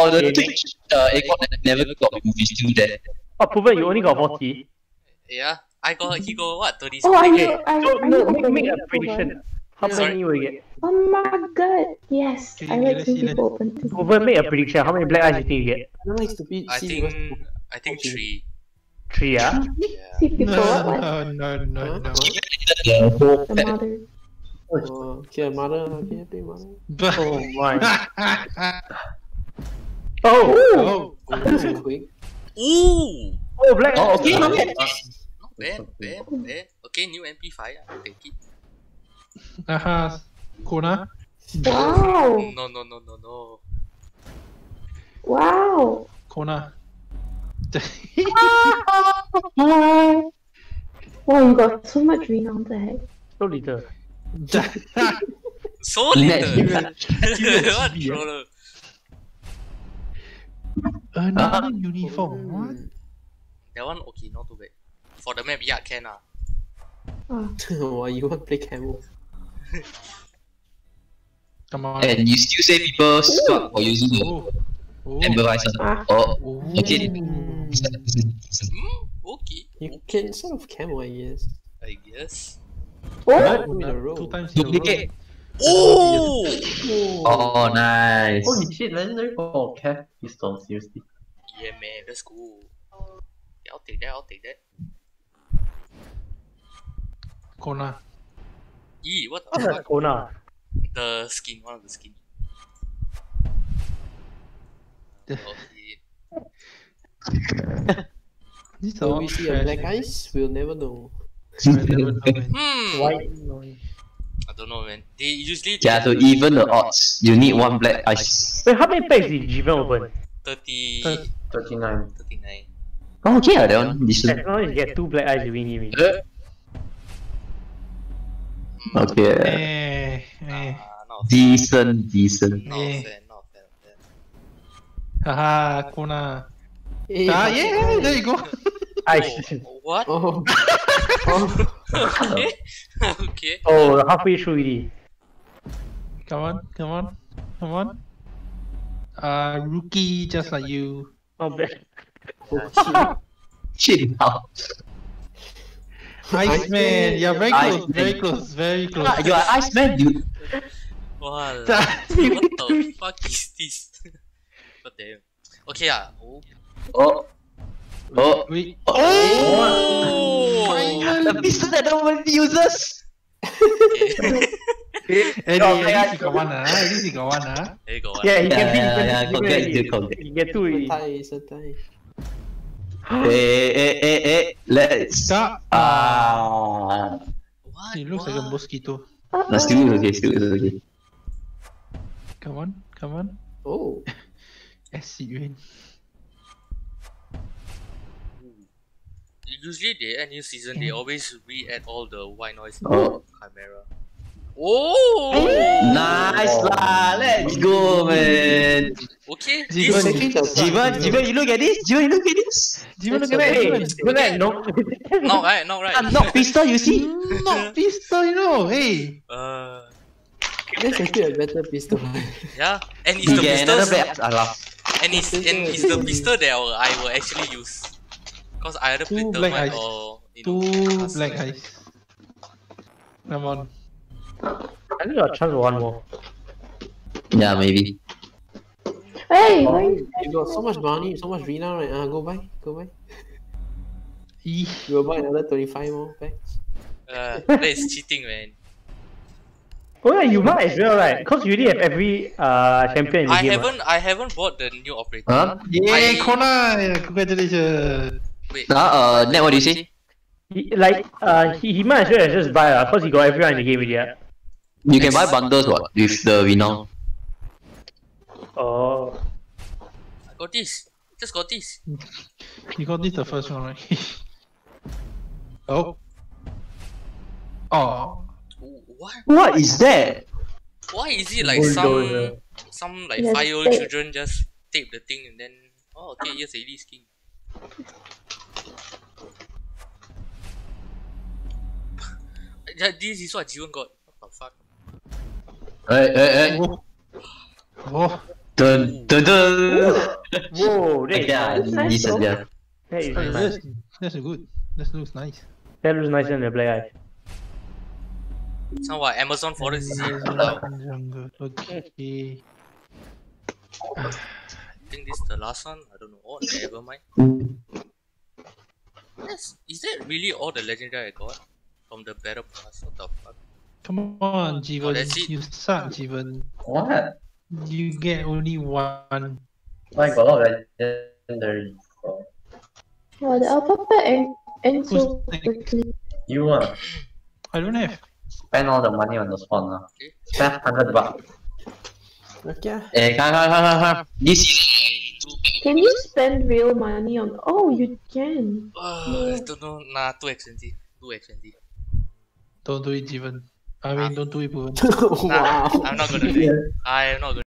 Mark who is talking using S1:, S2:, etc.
S1: Oh, the thing, uh, Aegon never got moved, he's still there.
S2: Oh, proven you only got 40.
S3: Yeah, I got he got what thirty
S4: Oh, I
S3: something.
S4: know. I,
S2: So,
S4: I
S2: no,
S4: know.
S2: make, make a prediction. How
S3: Sorry.
S2: many you get?
S4: Oh my god. Yes.
S5: Okay,
S4: I like
S5: let's
S4: seeing people open too.
S2: Proven, make a prediction. How many black ice do you think you get?
S6: I don't like stupid.
S3: I think I think three.
S2: Three, ah?
S3: Yeah.
S4: See people.
S5: No,
S4: What? what?
S5: no, no, no,
S6: Huh?
S5: no.
S1: The
S4: mother.
S6: Oh, okay, mother. Okay, mother.
S2: Oh my. Oh!
S5: oh,
S6: Oh, that's quick.
S3: Ooh,
S2: Oh, black
S1: Oh,
S2: eyes.
S1: okay, not bad.
S3: not bad, bad, bad. Okay, new MP5. I take it.
S5: aha, Kona.
S4: Wow.
S3: No, no, no, no, no.
S4: Wow.
S5: Kona.
S4: Wow, you got so much renown. The heck?
S2: So little.
S3: So little. what
S5: GB,
S3: troller?
S5: Another uniform. What?
S6: Mm.
S3: That one okay, not too bad. For the map, yeah, can ah.
S4: Oh,
S6: Why you want to play camo?
S5: Come on.
S1: And you still say people suck for using the. Emberizer.
S4: Ah.
S1: Oh, okay.
S3: Hmm, okay.
S6: You can sort of camo, I guess.
S3: I guess.
S4: oh.
S6: Two in a row.
S5: Two times in a row.
S1: Duplicate.
S3: Oh!
S1: Oh, nice.
S7: Holy shit, legendary for Cav Pistol, seriously.
S3: Yeah, man, let's go. Yeah, I'll take that. I'll take that.
S5: Kona.
S3: Yee, what the fuck?
S2: Kona?
S3: The skin, one of the skin.
S5: The-
S3: Okay.
S5: These are all
S6: we see a black ice? We'll never know.
S5: I never know.
S3: Hmm.
S2: White.
S3: I don't know, man. They usually
S1: Yeah, to even the odds, you need one black ice.
S2: Wait, how many packs did Jivan open?
S3: 30,
S7: 39.
S3: 39.
S1: Oh, okay, ah, that one
S2: As long as you get two black ice, you win game.
S1: Uh, Okay,
S5: Eh, eh.
S3: Ah,
S1: decent, decent.
S3: Not
S5: Eh.
S3: fair, not fair, not fair.
S5: Haha, Kona.
S6: Hey,
S5: Ah, yeah, there you go.
S2: Ice.
S3: Oh, what?
S6: Oh. oh.
S3: Okay. okay.
S2: Oh, halfway through already.
S5: Come on, come on, come on. Uh, rookie just like you.
S2: Not bad.
S1: Shit now.
S5: Iceman, you're very close,
S1: Iceman.
S5: very close, very close.
S1: Ah, You're an Iceman, dude.
S3: Wow. what the fuck is this? what the hell? Okay, ah. Oh.
S1: Oh. Oh.
S5: Wait.
S3: Oh!
S1: The pistol that nobody uses.
S3: Okay.
S5: Hey,
S2: Oh,
S5: at
S2: yeah,
S5: least you got one, ah. At least you got one, ah.
S3: There you go. ah.
S2: Yeah, he
S1: Yeah,
S2: can beat.
S1: yeah,
S2: he
S1: yeah,
S2: can
S1: congrats,
S2: beat
S1: dude, congrats.
S2: He get two
S6: A
S2: already.
S6: tie, it's a tie.
S1: Hey, hey, hey, hey, let's.
S5: Stop.
S1: Ah.
S3: What?
S5: It looks like a
S3: What?
S5: mosquito.
S1: No, still okay, still okay.
S5: Come on, come on.
S6: Oh.
S5: Acid
S3: Usually they end new season, they always re-add all the white noise in
S1: Oh.
S3: Chimera. Oh!
S1: Nice lah, let's go, man.
S3: Okay,
S5: Jivan,
S3: this
S1: Jivan, Jivan, you look at this. Jivan, you look at this.
S5: Do you wanna
S6: That's
S2: Hey,
S5: it?
S2: good night, no.
S3: not right, not right.
S1: I'm not pistol, you see.
S5: Not pistol, you know. Hey.
S3: Uh,
S6: That's actually a better pistol.
S3: yeah, and it's
S1: You
S3: the
S1: get another
S3: pistol.
S1: I laugh.
S3: and it's and it's the pistol that I will actually use, cause I either play
S5: Two black
S3: thermite
S5: eyes.
S3: or you know,
S5: Two
S3: cast
S5: black
S3: like-
S5: eyes. Come on.
S2: I think got a chance one more.
S1: Yeah, maybe.
S4: Hey, why is
S6: You got so much money, so much renown, right? Uh, go buy, go buy. You will buy another 25 more packs.
S3: Uh, that is cheating, man.
S2: Oh yeah, you might as well, right? Cause you already have every uh champion in the
S3: I
S2: game.
S3: haven't I haven't bought the new operator.
S1: Huh?
S5: Yay,
S3: I-
S5: Kona! Congratulations.
S3: Wait,
S1: Nah, uh, Net, what do you say?
S2: He, like uh, he, he might as well just buy uh, cause he got everyone in the game already. Yeah.
S1: You can buy bundles what with the renown.
S2: Oh.
S3: I got this. Just got this.
S5: You got this the first one, right? oh. Oh.
S3: What?
S1: What is that?
S3: Why is it like
S2: Bulldozer.
S3: some some like
S4: Yes,
S3: five year old children just tape the thing and then oh okay here's a skin. This is what Jiwon got. What the fuck?
S1: Hey, hey, hey.
S5: Oh. Oh.
S1: Dun dun dun.
S2: Whoa, that is
S1: Yeah,
S2: nice.
S4: nice
S1: decent, yeah.
S2: That is nice.
S5: that's, that's good. That looks nice.
S2: That looks nicer than the black ice.
S3: Sound what Amazon forest is it?
S5: Jungle. Okay.
S3: I think this is the last one. I don't know. Oh, never mind. Hmm. Yes. Is that really all the legendary I got from the battle pass? What the fuck?
S5: Come on, Jivan.
S3: that's it.
S5: you suck, Jivan.
S7: What?
S5: You get only one.
S7: Like a lot of legendary. So
S4: Wow, the alpha pack end, ends so quickly.
S7: you uh,
S5: I don't have.
S7: spend all the money on the spawn now.
S3: Okay.
S7: Spend hundred bucks.
S6: Okay.
S1: Eh, come, come, come, come, come. This season,
S4: Can you spend real money on? Oh, you can.
S3: Uh, I don't know. Nah, too expensive. Too expensive.
S5: Don't do it, Jivan. I mean, ah. don't do it, Bhuvan.
S3: Nah,
S6: wow.
S3: I'm not gonna do it. I am not gonna.